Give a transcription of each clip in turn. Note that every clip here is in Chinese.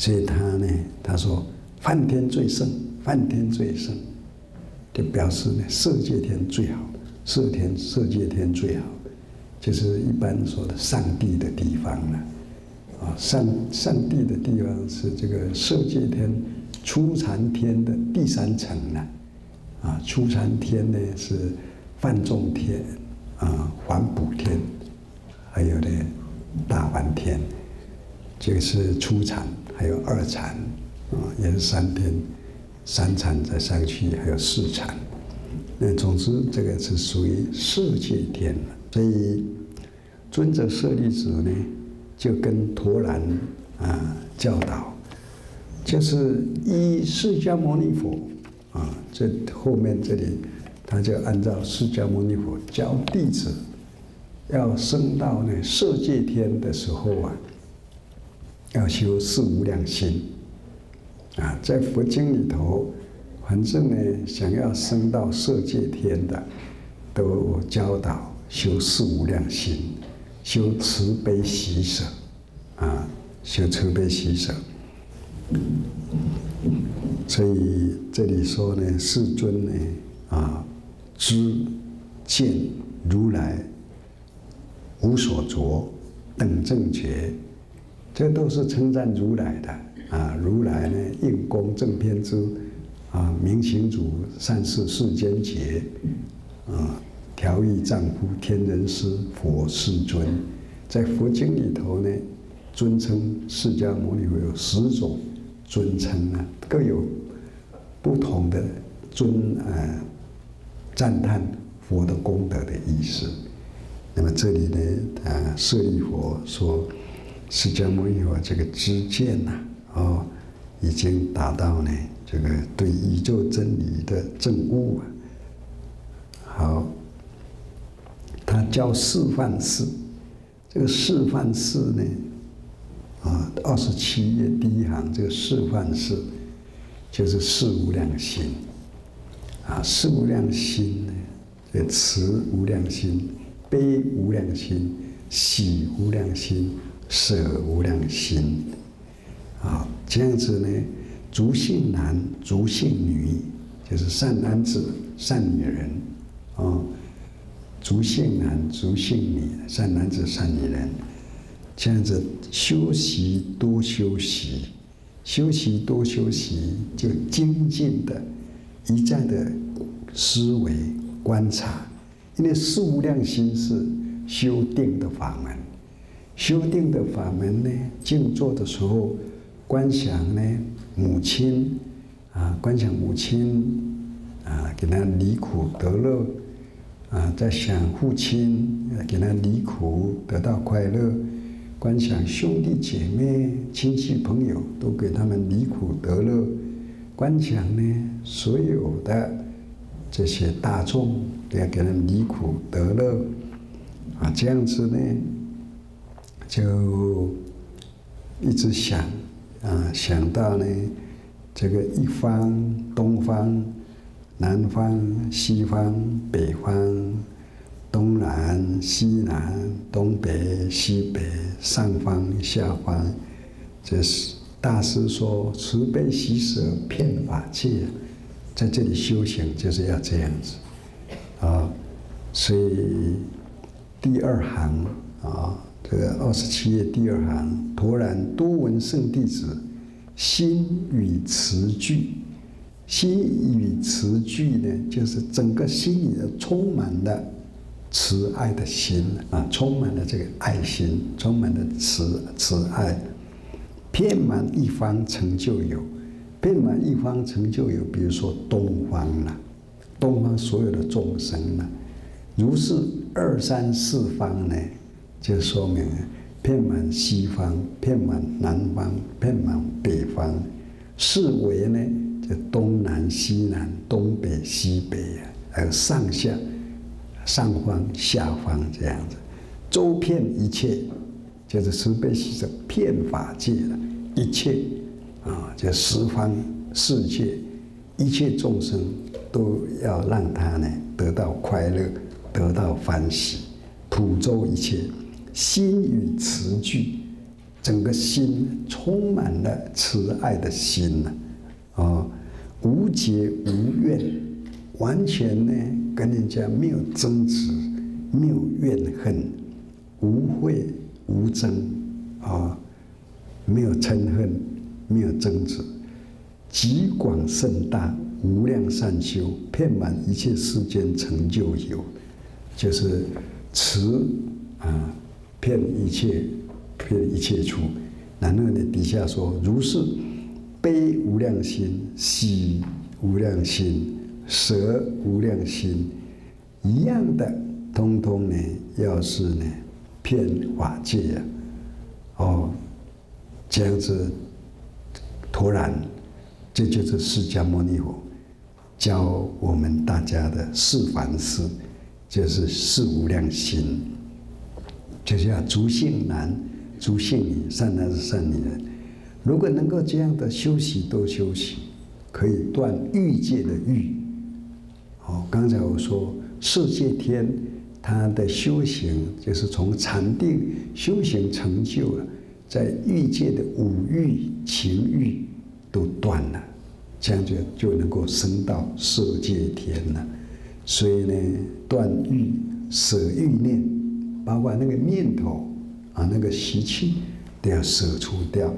所以他呢，他说梵天最胜，梵天最胜，就表示呢色界天最好，色天色界天最好，就是一般说的上帝的地方了。啊，上上帝的地方是这个色界天初禅天的第三层了。啊，初禅天呢是梵众天，啊，环补天，还有呢大梵天。这个是初禅，还有二禅，啊，也是三天，三禅再上去，还有四禅。那总之，这个是属于色界天了。所以，尊者舍利子呢，就跟陀然啊教导，就是依释迦牟尼佛啊，这后面这里，他就按照释迦牟尼佛教弟子，要升到呢色界天的时候啊。要修四无量心啊，在佛经里头，反正呢，想要升到色界天的，都教导修四无量心，修慈悲喜舍啊，修慈悲喜舍。所以这里说呢，世尊呢啊，知见如来无所着等正觉。这都是称赞如来的啊！如来呢，应供正偏知啊，明行主，善事世间劫啊，调御丈夫天人师佛世尊，在佛经里头呢，尊称释迦牟尼佛有十种尊称啊，各有不同的尊啊赞叹佛的功德的意思。那么这里呢，啊，舍利佛说。释迦牟尼佛这个知见呐，哦，已经达到呢这个对宇宙真理的证悟啊。好，他教示范式，这个示范式呢，啊，二十七页第一行这个示范式，就是四无量心，啊，四无量心呢，这慈无量心、悲无量心、喜无量心。舍无量心，啊，这样子呢，足性男，足性女，就是善男子、善女人，啊，足性男、足性女，善男子、善女人，这样子修习多修习，修习多修习，就精进的一再的思维观察，因为四无量心是修定的法门。修定的法门呢，静坐的时候，观想呢，母亲啊，观想母亲啊，给他离苦得乐啊，在想父亲，给他离苦得到快乐，观想兄弟姐妹、亲戚朋友，都给他们离苦得乐，观想呢，所有的这些大众都要给他离苦得乐啊，这样子呢。就一直想啊，想到呢，这个一方、东方、南方、西方、北方、东南、西南、东北、西北、上方、下方，这是大师说慈悲喜舍遍法界，在这里修行就是要这样子啊，所以第二行啊。这个二十七页第二行，突然多闻圣弟子，心与词句，心与词句呢，就是整个心里的充满了慈爱的心啊，充满了这个爱心，充满了慈慈爱，遍满一方成就有，遍满一方成就有，比如说东方了，东方所有的众生呢，如是二三四方呢。就说明，遍满西方，遍满南方，遍满北方，四维呢，就东南西南、东北西北啊，还有上下、上方、下方这样子，周遍一切，就是慈悲喜舍遍法界的一切啊，就十方世界一切众生都要让他呢得到快乐，得到欢喜，普周一切。心与词句整个心充满了慈爱的心呐，啊，无结无怨，完全呢跟人家没有争执，没有怨恨，无悔无争，啊，没有嗔恨，没有争执，极广甚大，无量善修，遍满一切世间成就有，就是慈啊，骗一切。骗一切出，然后呢？底下说：如是悲无量心，喜无量心，舍无量心，一样的，通通呢，要是呢，骗法界呀，哦，这样子，突然，这就是释迦牟尼佛教我们大家的四凡事，就是四无量心，就像足性男、足性女，善男是善女人。如果能够这样的休息，多休息，可以断欲界的欲。哦，刚才我说世界天，他的修行就是从禅定修行成就了，在欲界的五欲、情欲都断了，这样就就能够升到色界天了。所以呢，断欲、舍欲念，包括那个念头。啊，那个习气都要舍除掉，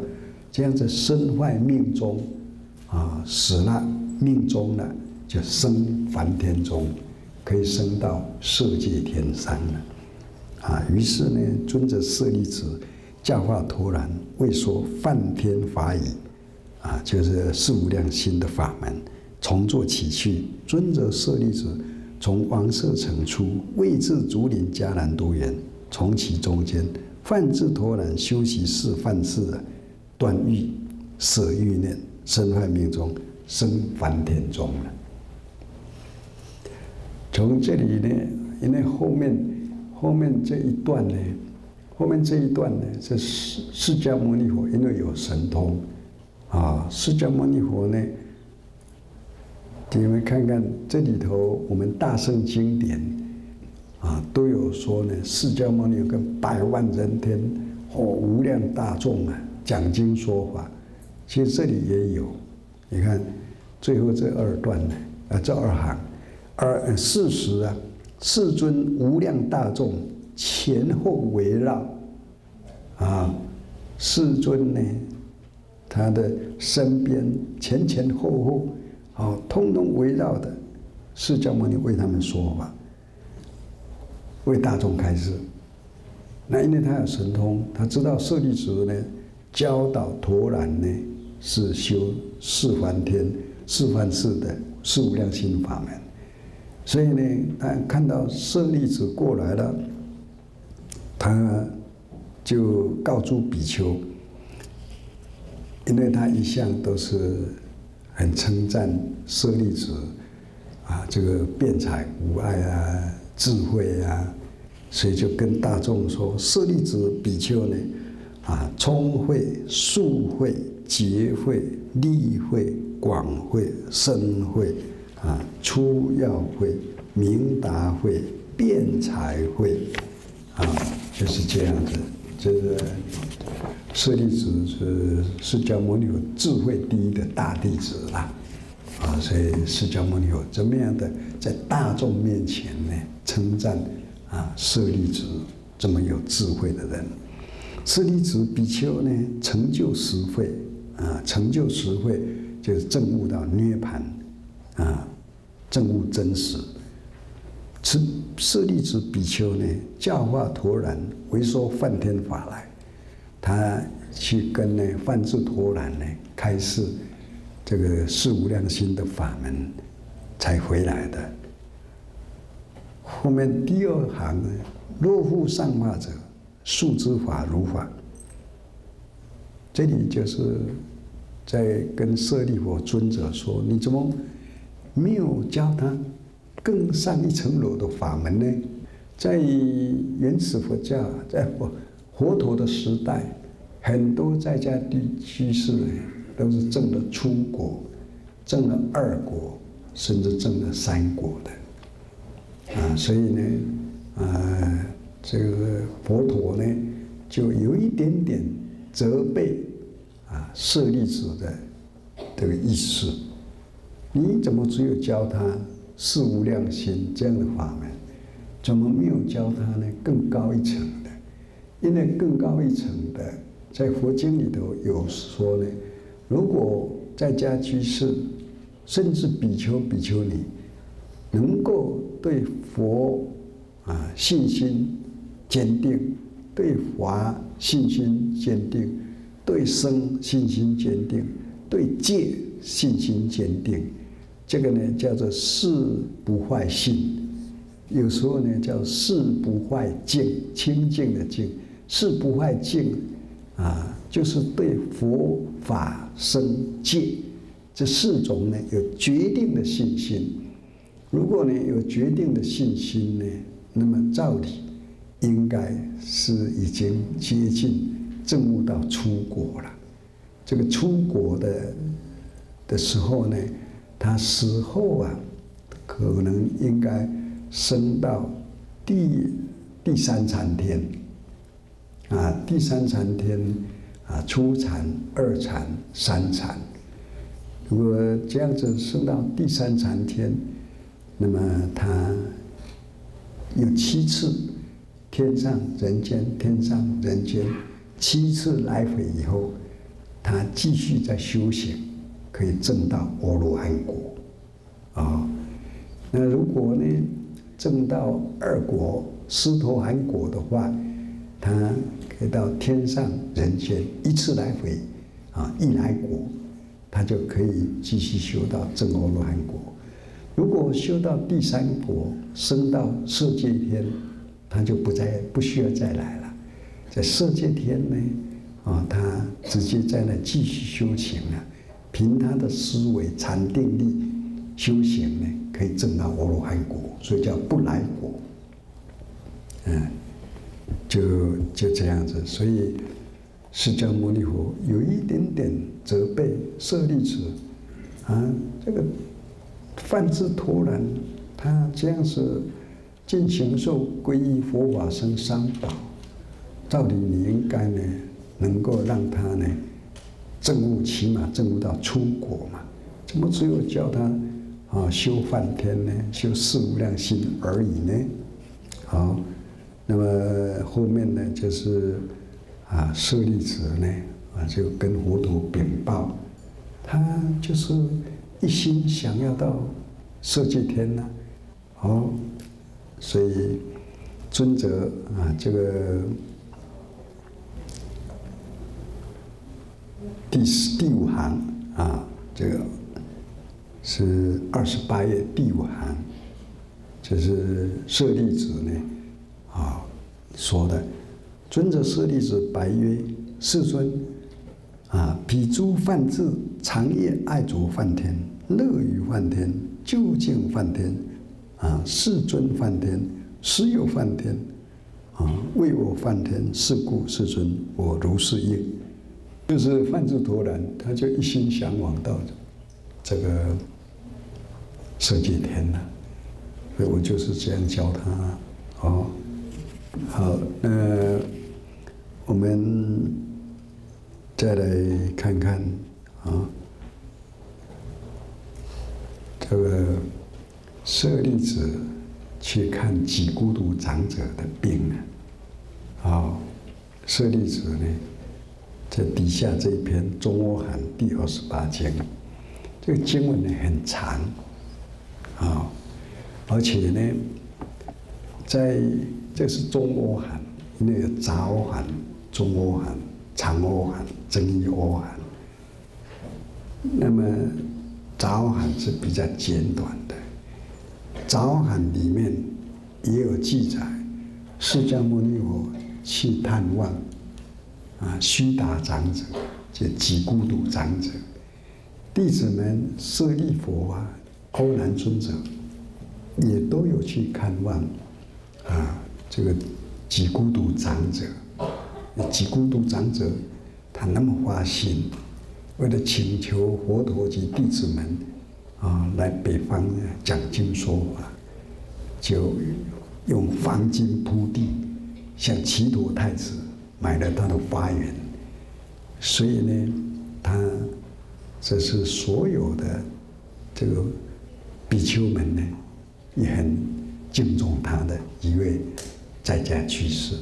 这样子身坏命中，啊，死了命中了，就升梵天中，可以升到色界天山了。啊，于是呢，尊者舍利子教化突然未说梵天法语，啊，就是四无量心的法门，从做起去。尊者舍利子从王舍城出，未至竹林迦南多远，从其中间。犯智陀然修习四犯事，断欲舍欲念，身坏命中生梵天中了。从这里呢，因为后面后面这一段呢，后面这一段呢是释释迦牟尼佛，因为有神通啊，释迦牟尼佛呢，你们看看这里头我们大圣经典。啊，都有说呢，释迦牟尼有个百万人天或无量大众啊讲经说法，其实这里也有。你看最后这二段呢，啊，这二行，而事实啊，世尊无量大众前后围绕，啊，世尊呢，他的身边前前后后，啊，通通围绕的释迦牟尼为他们说法。为大众开示，那因为他有神通，他知道舍利子呢教导陀然呢是修四梵天、四梵世的四无量心法门，所以呢，他看到舍利子过来了，他就告诉比丘，因为他一向都是称赞舍利子啊，这个辩才无碍啊。智慧啊，所以就跟大众说：舍利子比丘呢，啊，聪慧、速慧、捷慧、利慧、广慧、深慧，啊，出要慧、明达慧、辩才慧，啊，就是这样子。这个舍利子是释迦牟尼智慧第一的大弟子啦。啊，所以释迦牟尼佛怎么样的在大众面前呢？称赞啊，舍利子这么有智慧的人，舍利子比丘呢，成就实慧啊，成就实慧就是证悟到涅盘啊，证悟真实。此舍利子比丘呢，教化陀然为说梵天法来，他去跟呢梵智陀然呢开示。这个四无量心的法门才回来的。后面第二行呢，若复上化者，数之法如法。这里就是在跟舍利佛尊者说：你怎么没有教他更上一层楼的法门呢？在原始佛教，在佛佛陀的时代，很多在家地居士呢。都是证了初果，证了二果，甚至证了三果的，啊，所以呢，啊，这个佛陀呢，就有一点点责备啊舍利子的这个意思。你怎么只有教他四无量心这样的法门？怎么没有教他呢？更高一层，因为更高一层的，在佛经里头有说呢，如果在家居士，甚至比丘、比丘尼，能够对佛啊信心坚定，对法信心坚定，对僧信心坚定，对戒信心坚定，这个呢叫做事不坏信。有时候呢，叫事不坏净，清净的净，事不坏净，啊，就是对佛法生戒，这四种呢有决定的信心。如果呢有决定的信心呢，那么照理应该是已经接近证悟到出国了。这个出国的的时候呢，他死后啊，可能应该。升到第第三禅天，啊，第三禅天啊，初禅、二禅、三禅。如果这样子升到第三禅天，那么他有七次天上人间，天上人间七次来回以后，他继续在修行，可以证到阿罗汉果。啊，那如果呢？证到二果斯陀含果的话，他可以到天上人间一次来回，啊，一来果，他就可以继续修到正阿罗汉果。如果修到第三果，升到色界天，他就不再不需要再来了。在色界天呢，啊，他直接在那继续修行了，凭他的思维禅定力修行呢。可以证到阿罗汉果，所以叫不来果。嗯，就就这样子。所以释迦牟尼佛有一点点责备舍利子啊，这个犯之突然，他这样是进行受皈依佛法僧三宝，到底你应该呢，能够让他呢证悟，起码证悟到出国嘛？怎么只有叫他？啊，修梵天呢，修四无量心而已呢。好，那么后面呢，就是啊，舍利子呢，啊，就跟佛陀禀报，他就是一心想要到色界天呢。好，所以尊者啊，这个第四第五行啊，这个。是二十八页第五行，就是舍利子呢，啊说的，尊者舍利子白曰：“世尊，啊彼诸梵志长夜爱着梵天，乐于梵天，究竟梵天，啊世尊梵天，实有梵天，啊为我梵天，是故世尊，我如是业。”就是梵志陀然，他就一心向往到这个。色界天呐，所以我就是这样教他。哦，好，那我们再来看看啊，这个舍利子去看几孤独长者的病啊。好，舍利子呢，在底下这一篇《中阿含》第二十八经，这个经文呢很长。啊，而且呢，在这是中阿含，因为有杂阿含、中阿含、长阿含、增一阿含。那么杂阿含是比较简短的，杂阿含里面也有记载，释迦牟尼佛去探望啊须达长者，就几孤独长者，弟子们舍利佛啊。欧南尊者也都有去看望啊，这个几孤独长者，几孤独长者，他那么花心，为了请求佛陀及弟子们啊来北方讲经说法，就用黄金铺地，向齐陀太子买了他的花园，所以呢，他这是所有的这个比丘们呢，也很敬重他的一位在家去世。